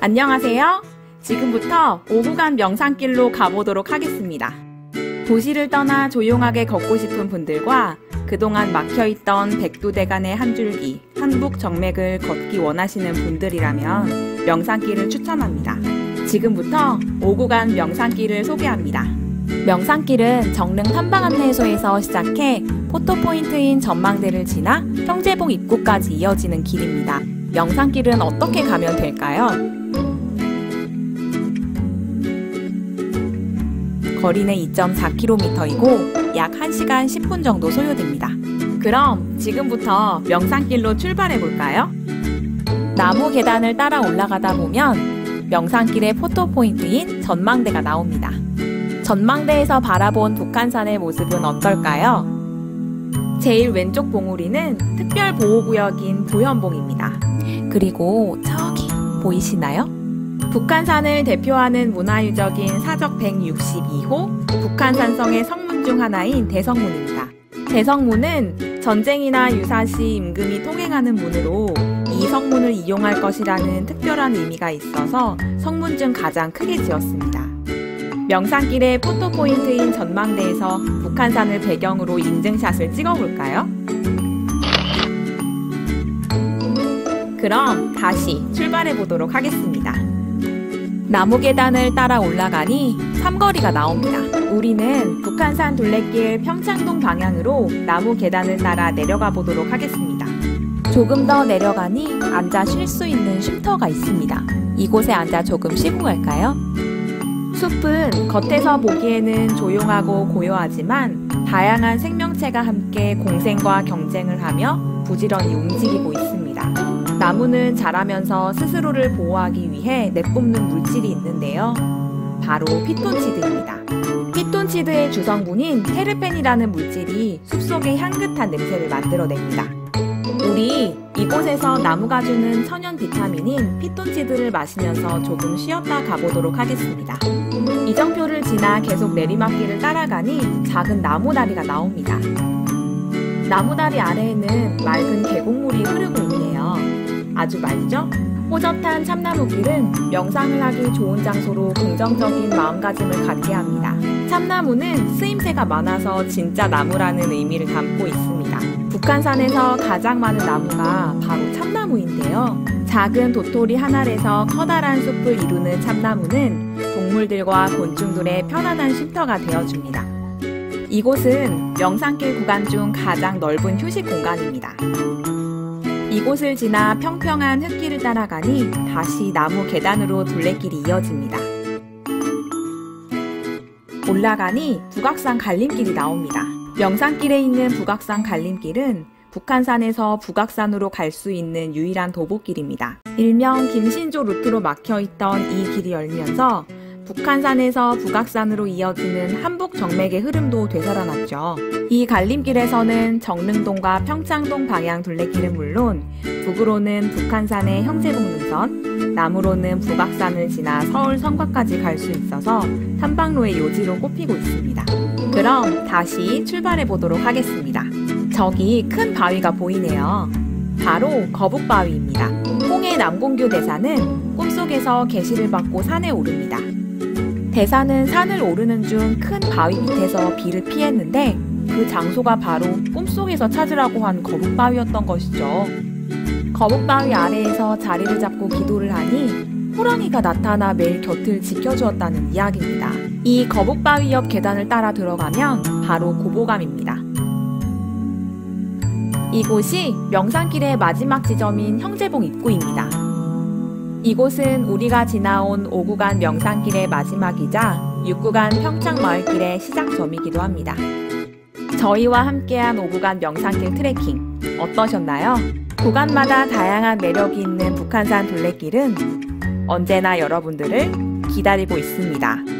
안녕하세요. 지금부터 오구간 명산길로 가보도록 하겠습니다. 도시를 떠나 조용하게 걷고 싶은 분들과 그동안 막혀있던 백두대간의 한 줄기, 한북 정맥을 걷기 원하시는 분들이라면 명산길을 추천합니다. 지금부터 오구간 명산길을 소개합니다. 명산길은 정릉 탐방안내소에서 시작해 포토포인트인 전망대를 지나 형제봉 입구까지 이어지는 길입니다. 명산길은 어떻게 가면 될까요? 거리는 2.4km이고 약 1시간 10분 정도 소요됩니다. 그럼 지금부터 명산길로 출발해 볼까요? 나무 계단을 따라 올라가다 보면 명산길의 포토 포인트인 전망대가 나옵니다. 전망대에서 바라본 북한산의 모습은 어떨까요? 제일 왼쪽 봉우리는 특별보호구역인 보현봉입니다. 그리고 저기 보이시나요? 북한산을 대표하는 문화유적인 사적 162호 북한산성의 성문 중 하나인 대성문입니다. 대성문은 전쟁이나 유사시 임금이 통행하는 문으로 이 성문을 이용할 것이라는 특별한 의미가 있어서 성문 중 가장 크게 지었습니다. 명산길의 포토포인트인 전망대에서 북한산을 배경으로 인증샷을 찍어볼까요? 그럼 다시 출발해 보도록 하겠습니다. 나무 계단을 따라 올라가니 삼거리가 나옵니다. 우리는 북한산 둘레길 평창동 방향으로 나무 계단을 따라 내려가 보도록 하겠습니다. 조금 더 내려가니 앉아 쉴 수 있는 쉼터가 있습니다. 이곳에 앉아 조금 쉬고 갈까요? 숲은 겉에서 보기에는 조용하고 고요하지만 다양한 생명체가 함께 공생과 경쟁을 하며 부지런히 움직이고 있습니다. 나무는 자라면서 스스로를 보호하기 위해 내뿜는 물질이 있는데요. 바로 피톤치드입니다. 피톤치드의 주성분인 테르펜이라는 물질이 숲속의 향긋한 냄새를 만들어냅니다. 우리 이곳에서 나무가 주는 천연 비타민인 피톤치드를 마시면서 조금 쉬었다 가보도록 하겠습니다. 이정표를 지나 계속 내리막길을 따라가니 작은 나무다리가 나옵니다. 나무다리 아래에는 맑은 계곡물이 흐르고 있네요. 아주 맑죠? 호젓한 참나무길은 명상을 하기 좋은 장소로 긍정적인 마음가짐을 갖게 합니다. 참나무는 쓰임새가 많아서 진짜 나무라는 의미를 담고 있습니다. 북한산에서 가장 많은 나무가 바로 참나무인데요. 작은 도토리 하나에서 커다란 숲을 이루는 참나무는 동물들과 곤충들의 편안한 쉼터가 되어줍니다. 이곳은 명산길 구간 중 가장 넓은 휴식 공간입니다. 이곳을 지나 평평한 흙길을 따라가니 다시 나무 계단으로 둘레길이 이어집니다. 올라가니 북악산 갈림길이 나옵니다. 명산길에 있는 북악산 갈림길은 북한산에서 북악산으로 갈 수 있는 유일한 도보길입니다. 일명 김신조 루트로 막혀 있던 이 길이 열면서 북한산에서 북악산으로 이어지는 한북 정맥의 흐름도 되살아났죠. 이 갈림길에서는 정릉동과 평창동 방향 둘레길은 물론 북으로는 북한산의 형제복능선, 남으로는 북악산을 지나 서울 성곽까지 갈 수 있어서 탐방로의 요지로 꼽히고 있습니다. 그럼 다시 출발해 보도록 하겠습니다. 저기 큰 바위가 보이네요. 바로 거북바위입니다. 홍해 남공교 대사는 꿈속에서 계시를 받고 산에 오릅니다. 대사는 산을 오르는 중 큰 바위 밑에서 비를 피했는데 그 장소가 바로 꿈속에서 찾으라고 한 거북바위였던 것이죠. 거북바위 아래에서 자리를 잡고 기도를 하니 호랑이가 나타나 매일 곁을 지켜주었다는 이야기입니다. 이 거북바위 옆 계단을 따라 들어가면 바로 고보감입니다. 이곳이 명산길의 마지막 지점인 형제봉 입구입니다. 이곳은 우리가 지나온 5구간 명산길의 마지막이자 6구간 평창마을길의 시작점이기도 합니다. 저희와 함께한 5구간 명산길 트레킹 어떠셨나요? 구간마다 다양한 매력이 있는 북한산 둘레길은 언제나 여러분들을 기다리고 있습니다.